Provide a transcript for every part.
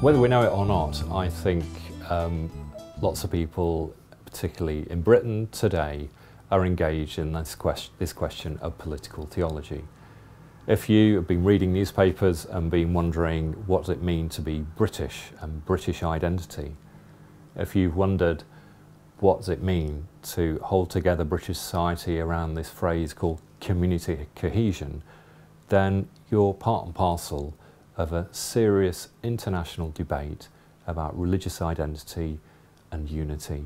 Whether we know it or not, I think um, lots of people, particularly in Britain today, are engaged in this, quest this question of political theology. If you have been reading newspapers and been wondering what does it mean to be British and British identity, if you've wondered what does it mean to hold together British society around this phrase called community cohesion, then you're part and parcel of a serious international debate about religious identity and unity.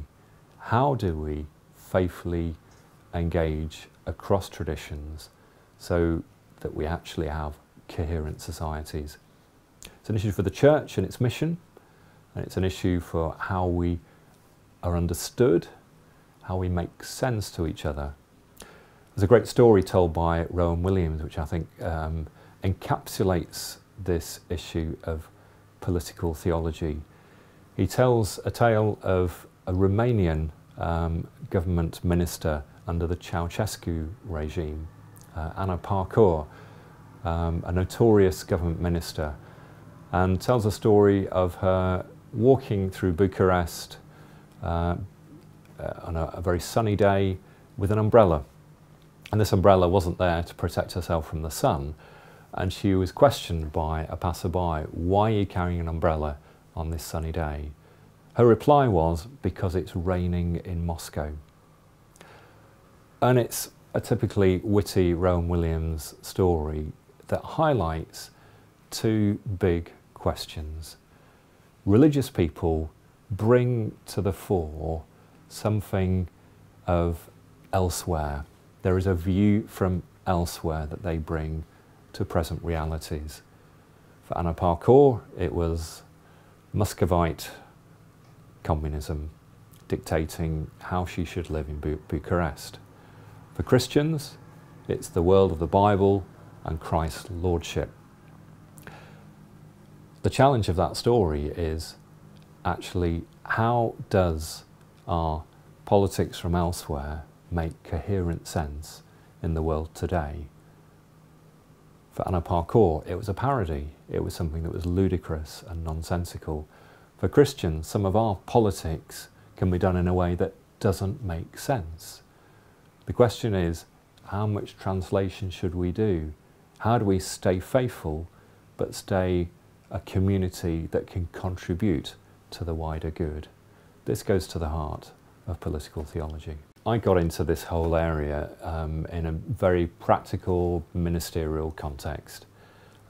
How do we faithfully engage across traditions so that we actually have coherent societies? It's an issue for the church and its mission, and it's an issue for how we are understood, how we make sense to each other. There's a great story told by Rowan Williams, which I think um, encapsulates this issue of political theology. He tells a tale of a Romanian um, government minister under the Ceausescu regime, uh, Ana Pauker, um, a notorious government minister, and tells a story of her walking through Bucharest uh, on a, a very sunny day with an umbrella. And this umbrella wasn't there to protect herself from the sun, and she was questioned by a passerby, why are you carrying an umbrella on this sunny day? Her reply was, because it's raining in Moscow. And it's a typically witty Rowan Williams story that highlights two big questions. Religious people bring to the fore something of elsewhere. There is a view from elsewhere that they bring to present realities. For Anna Pauker, it was Muscovite communism dictating how she should live in Bu Bucharest. For Christians, it's the world of the Bible and Christ's Lordship. The challenge of that story is actually how does our politics from elsewhere make coherent sense in the world today? For Anna Pauker, it was a parody. It was something that was ludicrous and nonsensical. For Christians, some of our politics can be done in a way that doesn't make sense. The question is, how much translation should we do? How do we stay faithful but stay a community that can contribute to the wider good? This goes to the heart of political theology. I got into this whole area um, in a very practical ministerial context.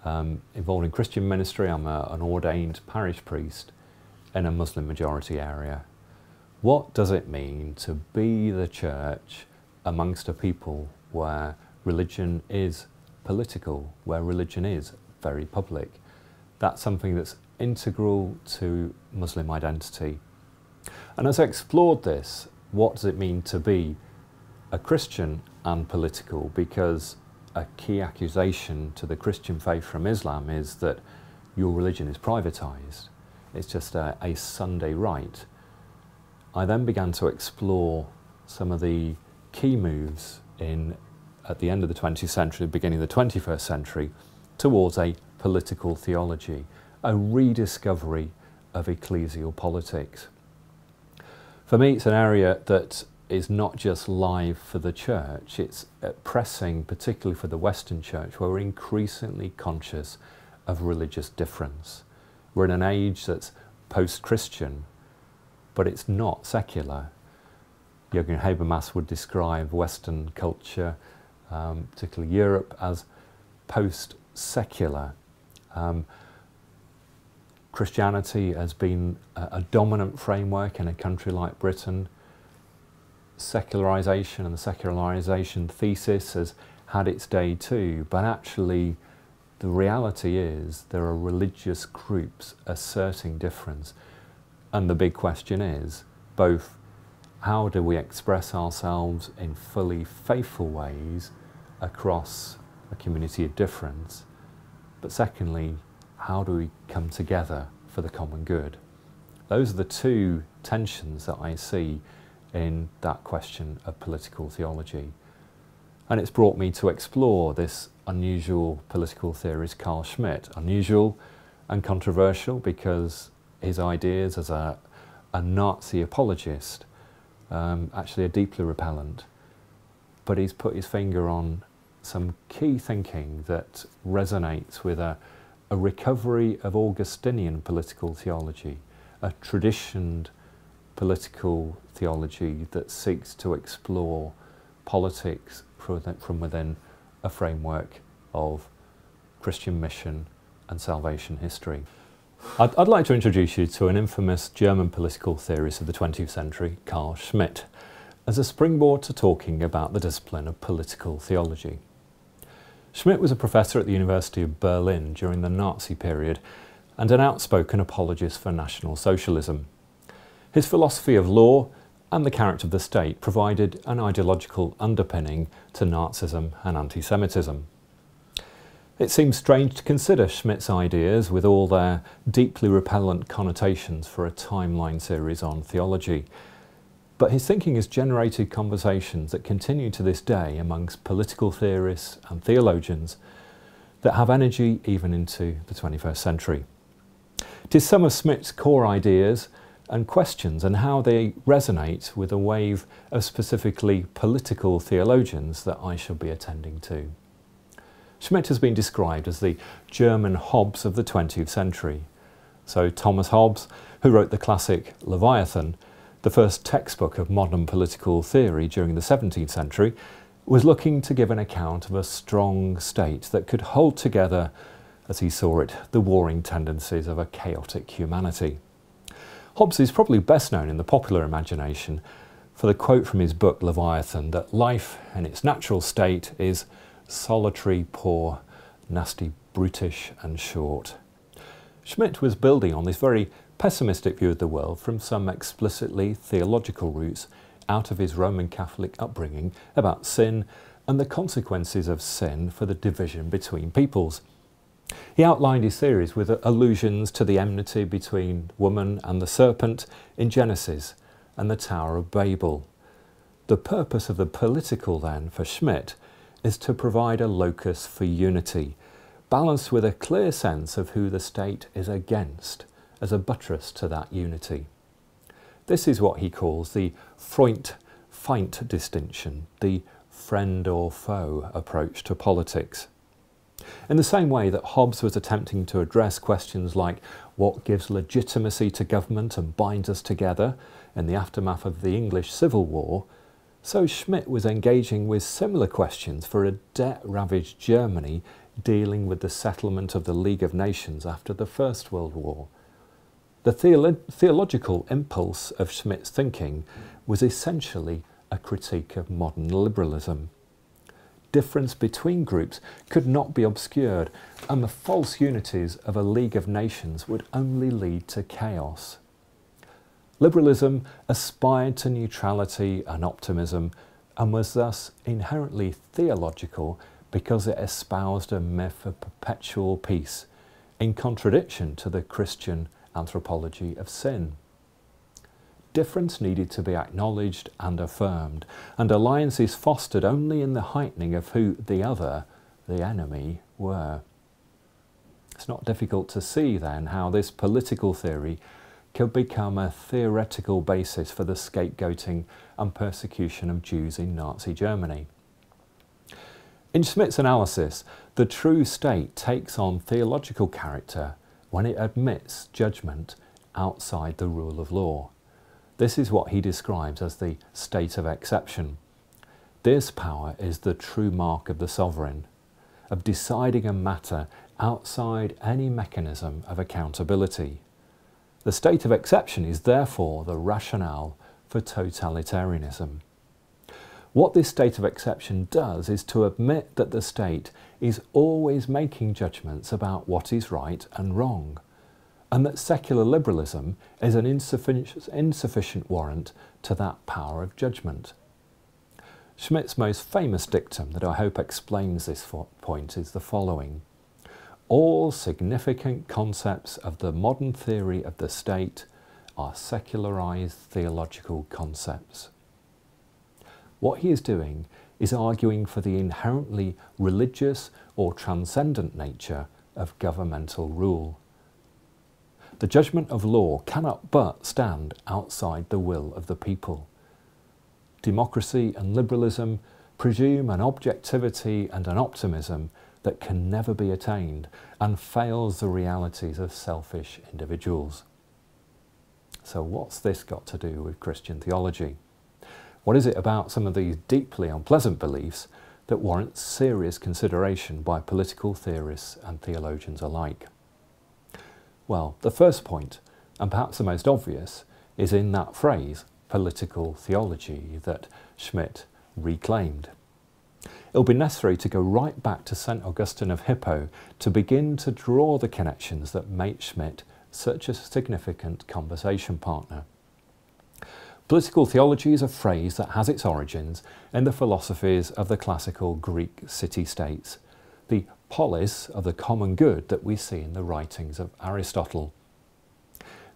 Um, involved in Christian ministry, I'm a, an ordained parish priest in a Muslim majority area. What does it mean to be the church amongst a people where religion is political, where religion is very public? That's something that's integral to Muslim identity. And as I explored this, what does it mean to be a Christian and political? Because a key accusation to the Christian faith from Islam is that your religion is privatized. It's just a, a Sunday rite. I then began to explore some of the key moves in at the end of the 20th century, beginning of the 21st century, towards a political theology, a rediscovery of ecclesial politics. For me, it's an area that is not just live for the church, it's uh, pressing, particularly for the Western church, where we're increasingly conscious of religious difference. We're in an age that's post Christian, but it's not secular. Jürgen Habermas would describe Western culture, um, particularly Europe, as post secular. Um, Christianity has been a, a dominant framework in a country like Britain. Secularization and the secularization thesis has had its day too, but actually the reality is there are religious groups asserting difference. And the big question is both how do we express ourselves in fully faithful ways across a community of difference, but secondly, how do we come together for the common good? Those are the two tensions that I see in that question of political theology. And it's brought me to explore this unusual political theorist, Carl Schmitt. Unusual and controversial because his ideas as a, a Nazi apologist um, actually are deeply repellent. But he's put his finger on some key thinking that resonates with a, a recovery of Augustinian political theology, a traditioned political theology that seeks to explore politics from within a framework of Christian mission and salvation history. I'd, I'd, like to introduce you to an infamous German political theorist of the 20th century, Carl Schmitt, as a springboard to talking about the discipline of political theology. Schmitt was a professor at the University of Berlin during the Nazi period and an outspoken apologist for National Socialism. His philosophy of law and the character of the state provided an ideological underpinning to Nazism and anti-Semitism. It seems strange to consider Schmitt's ideas with all their deeply repellent connotations for a timeline series on theology, but his thinking has generated conversations that continue to this day amongst political theorists and theologians that have energy even into the 21st century. It is some of Schmitt's core ideas and questions and how they resonate with a wave of specifically political theologians that I shall be attending to. Schmitt has been described as the German Hobbes of the 20th century. So Thomas Hobbes, who wrote the classic Leviathan, the first textbook of modern political theory during the 17th century, was looking to give an account of a strong state that could hold together, as he saw it, the warring tendencies of a chaotic humanity. Hobbes is probably best known in the popular imagination for the quote from his book Leviathan that life in its natural state is solitary, poor, nasty, brutish and short. Schmitt was building on this very pessimistic view of the world from some explicitly theological roots out of his Roman Catholic upbringing about sin and the consequences of sin for the division between peoples. He outlined his theories with allusions to the enmity between woman and the serpent in Genesis and the Tower of Babel. The purpose of the political, then, for Schmitt is to provide a locus for unity, balanced with a clear sense of who the state is against as a buttress to that unity. This is what he calls the Freund Feind distinction, the friend or foe approach to politics. In the same way that Hobbes was attempting to address questions like what gives legitimacy to government and binds us together in the aftermath of the English Civil War, so Schmitt was engaging with similar questions for a debt-ravaged Germany dealing with the settlement of the League of Nations after the First World War. The theolo theological impulse of Schmitt's thinking was essentially a critique of modern liberalism. Difference between groups could not be obscured, and the false unities of a League of Nations would only lead to chaos. Liberalism aspired to neutrality and optimism and was thus inherently theological because it espoused a myth of perpetual peace, in contradiction to the Christian anthropology of sin. Difference needed to be acknowledged and affirmed, and alliances fostered only in the heightening of who the other, the enemy, were. It's not difficult to see then how this political theory could become a theoretical basis for the scapegoating and persecution of Jews in Nazi Germany. In Schmitt's analysis, the true state takes on theological character when it admits judgment outside the rule of law. This is what he describes as the state of exception. This power is the true mark of the sovereign, of deciding a matter outside any mechanism of accountability. The state of exception is therefore the rationale for totalitarianism. What this state of exception does is to admit that the state is always making judgments about what is right and wrong, and that secular liberalism is an insufficient, warrant to that power of judgment. Schmitt's most famous dictum that I hope explains this point is the following all significant concepts of the modern theory of the state are secularized theological concepts. what he is doing is arguing for the inherently religious or transcendent nature of governmental rule. The judgment of law cannot but stand outside the will of the people. Democracy and liberalism presume an objectivity and an optimism that can never be attained and fails the realities of selfish individuals. So what's this got to do with Christian theology? What is it about some of these deeply unpleasant beliefs that warrants serious consideration by political theorists and theologians alike? Well, the first point, and perhaps the most obvious, is in that phrase, political theology, that Schmitt reclaimed. It'll be necessary to go right back to St Augustine of Hippo to begin to draw the connections that make Schmitt such a significant conversation partner. Political theology is a phrase that has its origins in the philosophies of the classical Greek city-states, the polis of the common good that we see in the writings of Aristotle.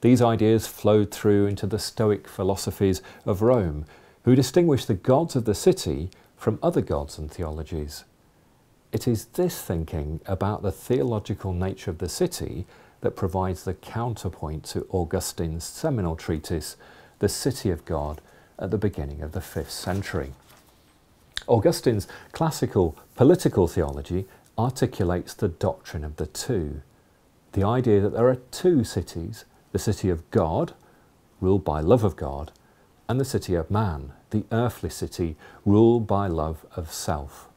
These ideas flowed through into the Stoic philosophies of Rome, who distinguished the gods of the city from other gods and theologies. It is this thinking about the theological nature of the city that provides the counterpoint to Augustine's seminal treatise, The City of God, at the beginning of the 5th century. Augustine's classical political theology articulates the doctrine of the two, the idea that there are two cities, the city of God, ruled by love of God, and the city of man, the earthly city, ruled by love of self,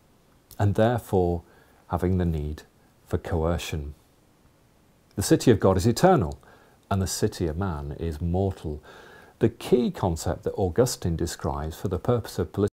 and therefore having the need for coercion. The city of God is eternal, and the city of man is mortal. The key concept that Augustine describes for the purpose of political